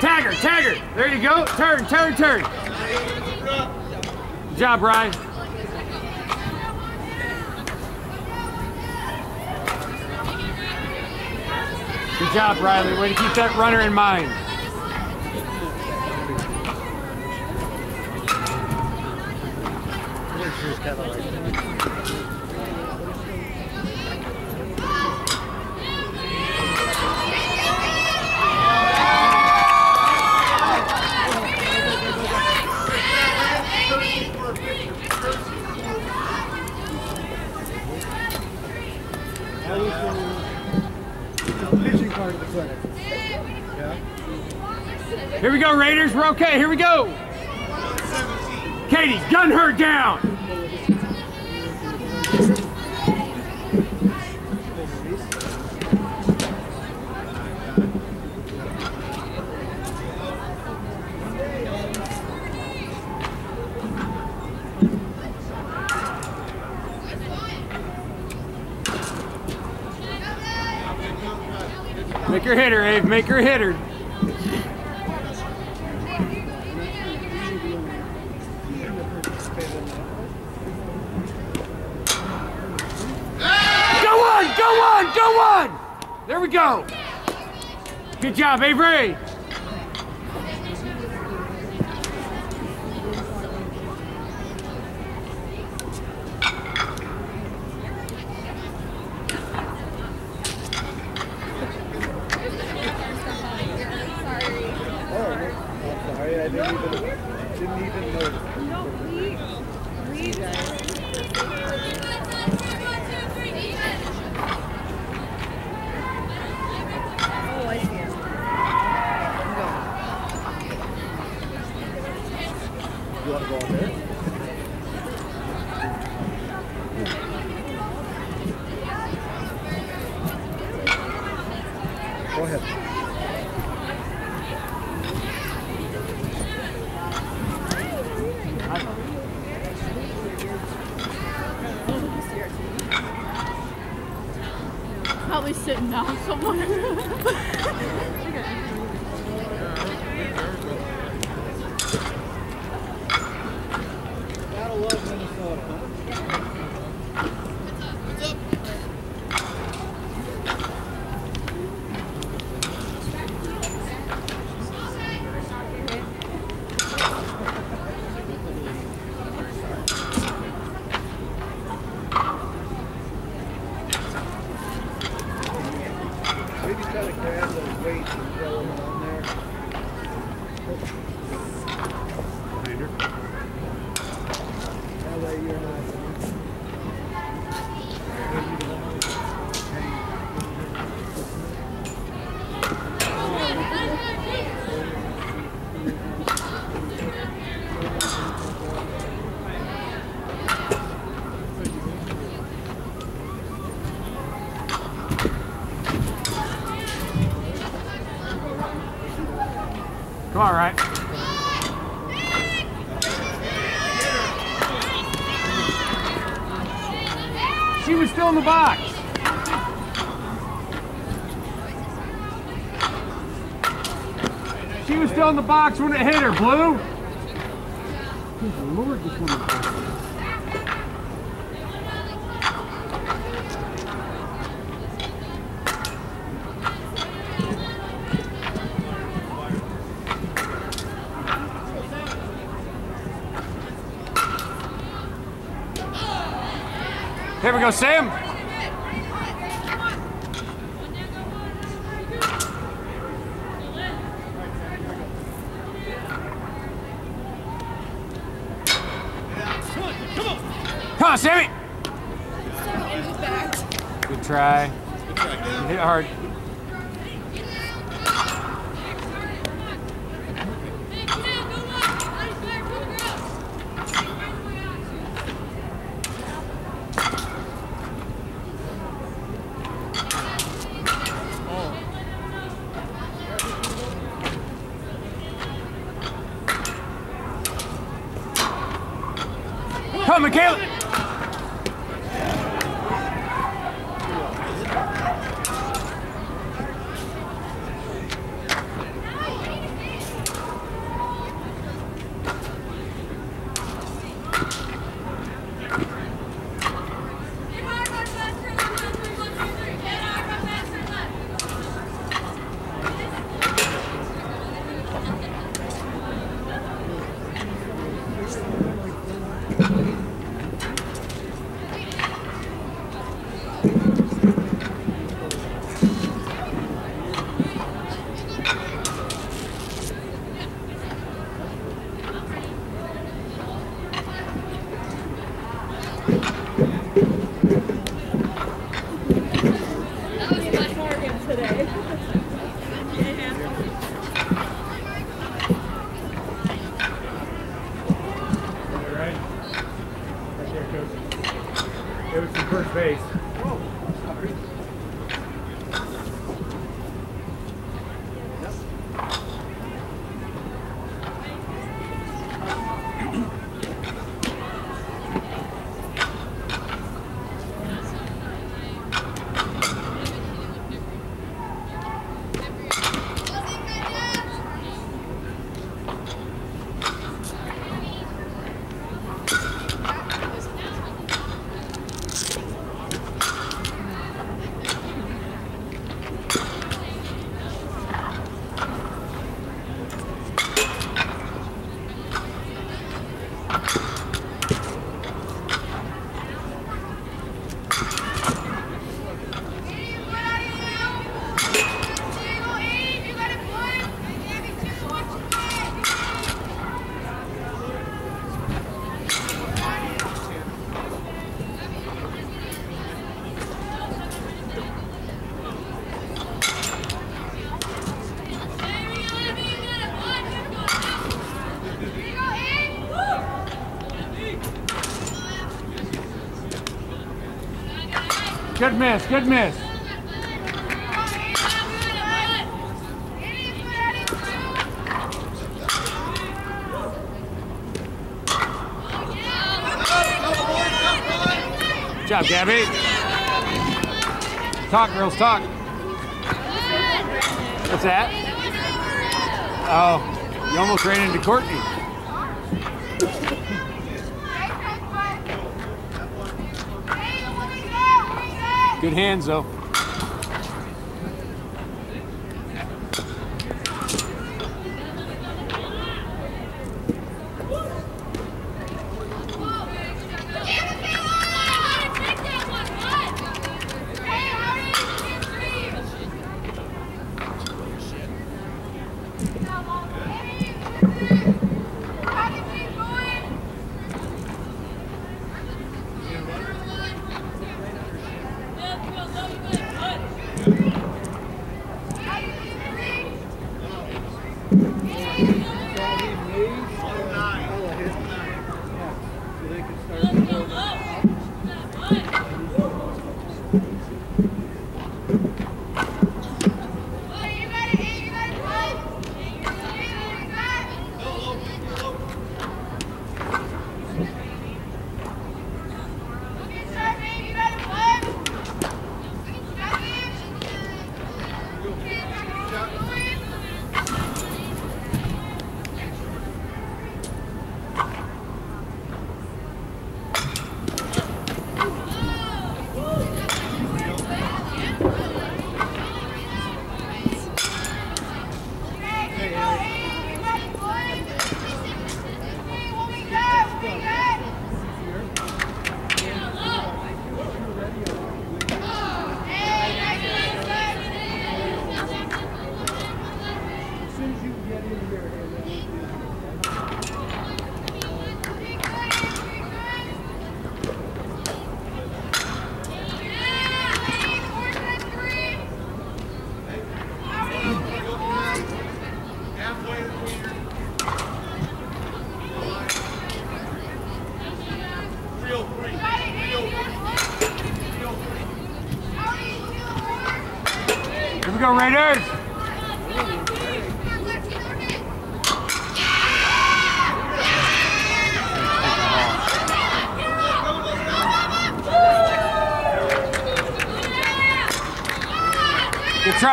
Tagger, tagger. There you go. Turn, turn. Good job, Ryan. Good job, Riley. Way to keep that runner in mind. Here we go, Raiders. We're okay. Here we go. Katie, gun her down. Make her hit her, Abe. Make her hit Good job, Avery. No, didn't even, didn't even notice. Oh, Come on, right. She was still in the box. She was still in the box when it hit her, Blue. Good Lord, this. Go, Sam. Come on, Sammy. Good try. You hit it hard. Miss, good miss. Good job, Gabby. Talk, girls, talk. What's that? Oh, you almost ran into Courtney. Good hands, though.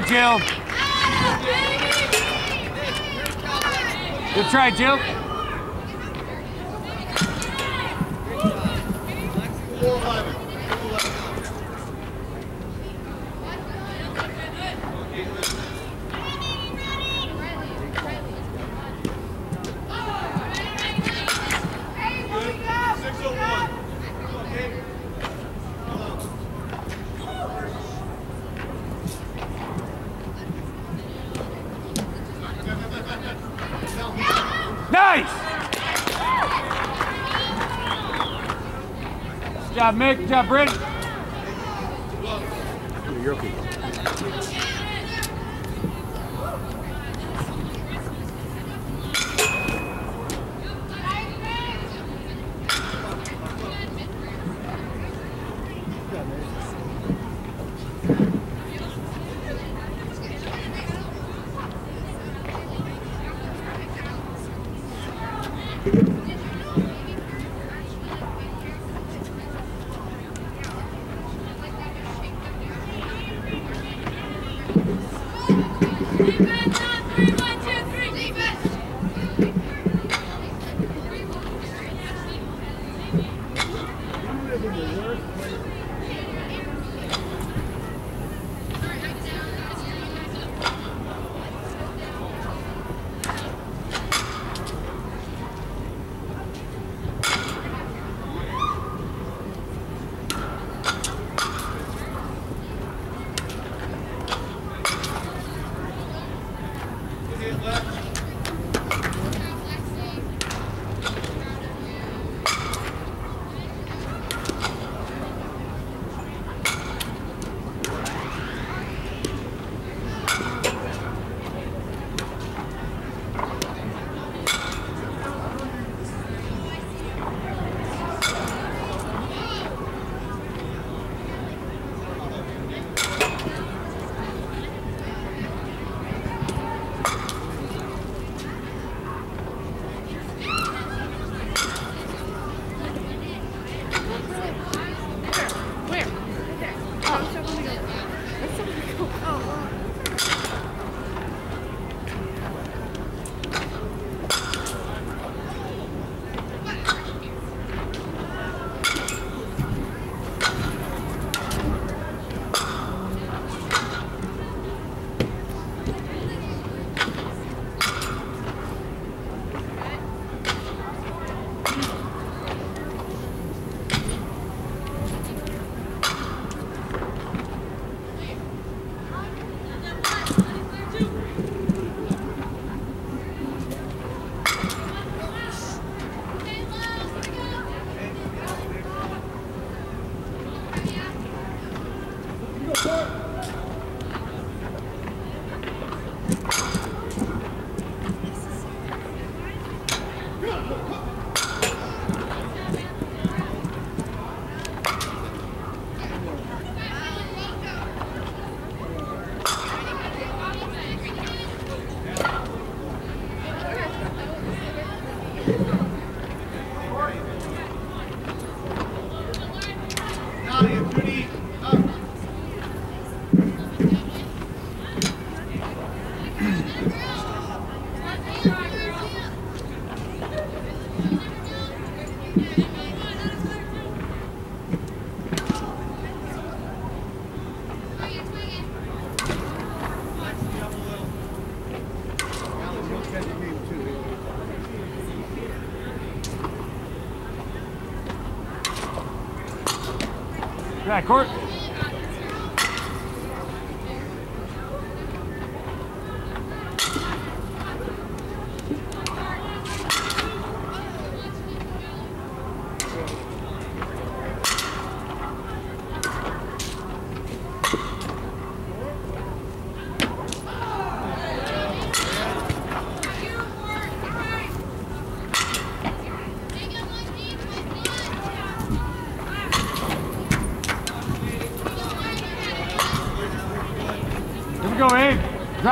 Try, Jill. Good try, Jill. Job, Mick. Good job, Britt. Italian.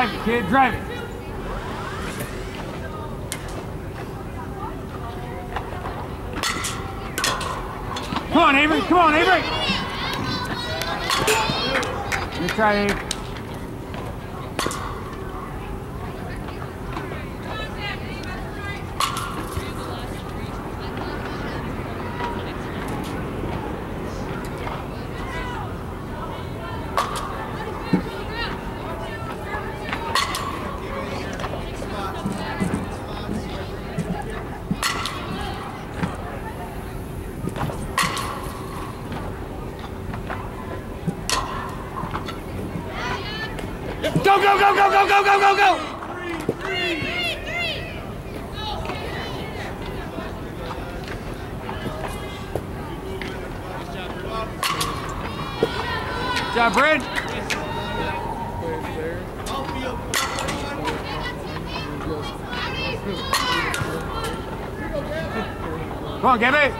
Drive it, kid. Drive it. Come on, Avery. Come on, Avery. Good try, Abe. Go, go, go, go, go, go, go, go, go! Good job, Brent. Come on, Gabby.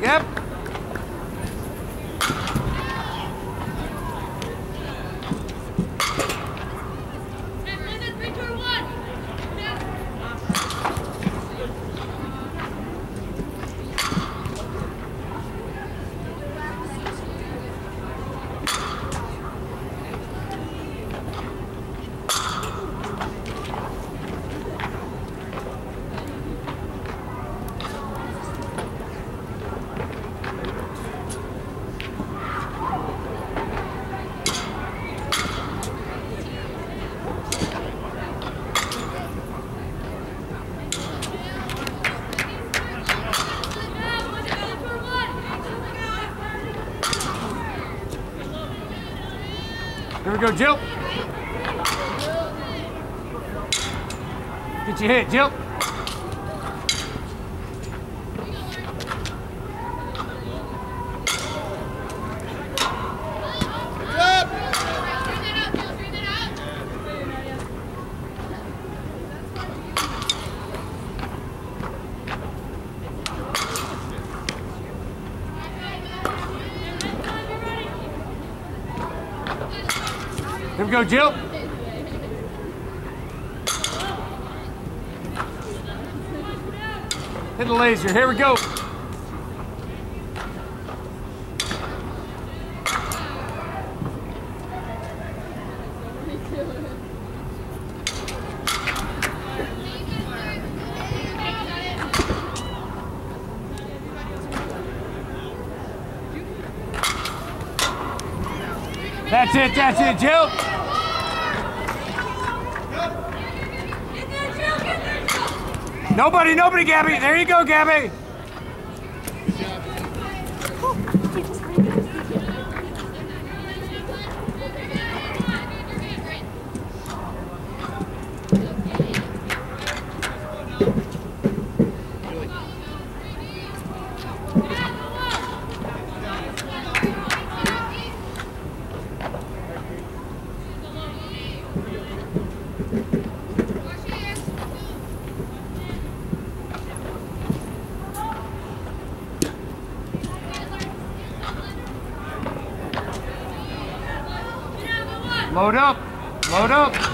耶。Go, Jill. Get your hit, Jill. Go, Jill. Hit the laser. Here we go. That's it, that's it, Jill. Nobody, nobody, Gabby. There you go, Gabby. Load up. Load up.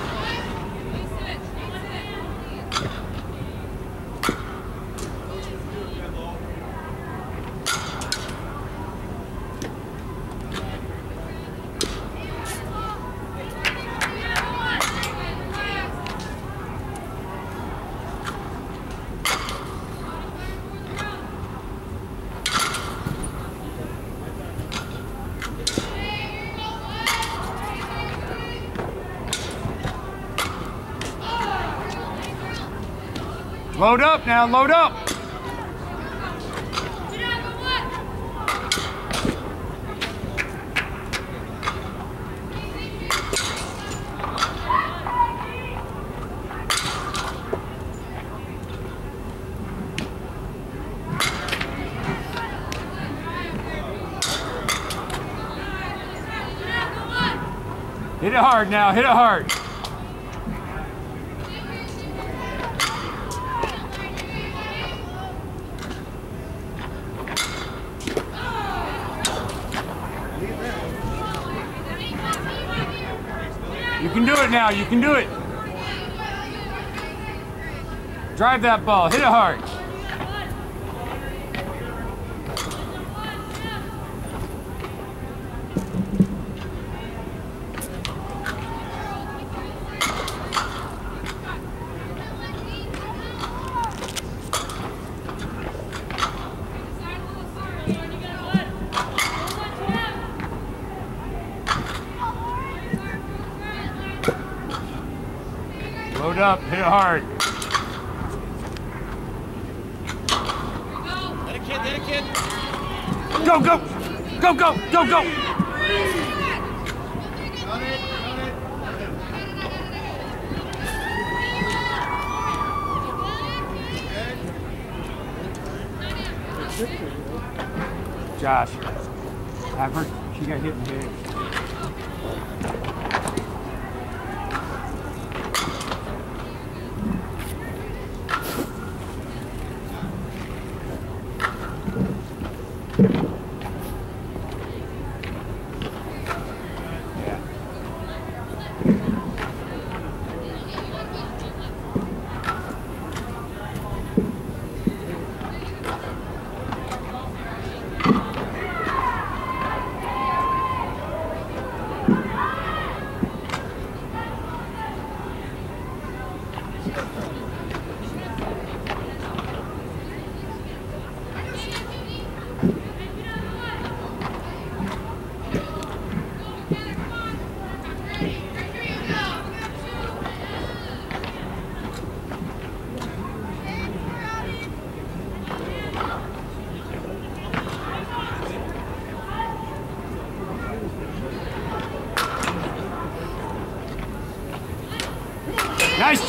Load up now, load up. Hit it hard now, hit it hard. You can do it now, you can do it. Drive that ball, hit it hard. Load up, hit it hard. Let a kid, let a kid. Go, go, go, go, go, go. Got it, got it. Josh. Effort. She got hit in the head.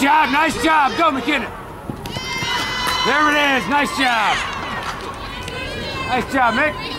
Job, nice job. Go, McKinnon. There it is. Nice job. Nice job, Mick.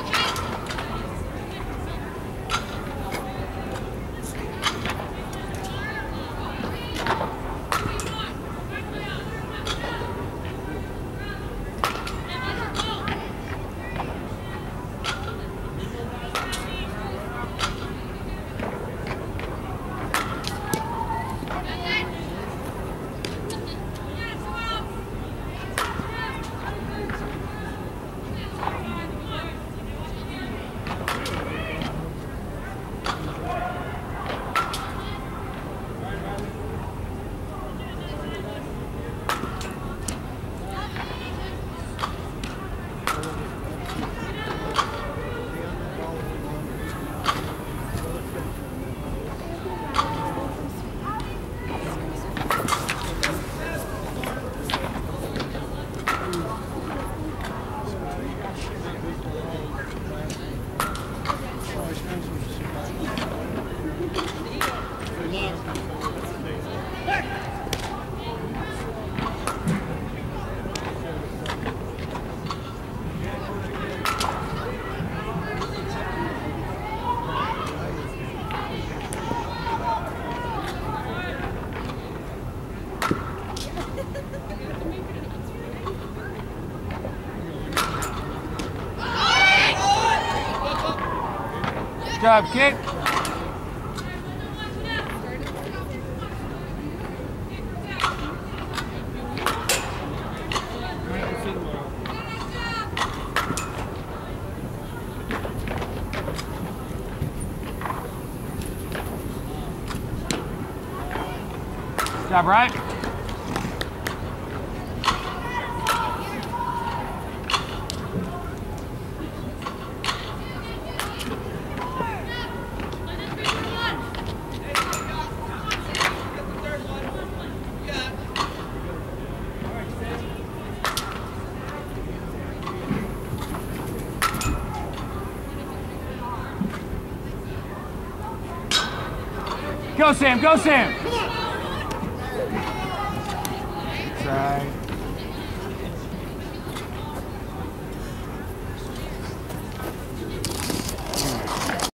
job, kid. Good job, right? Sam, go Sam.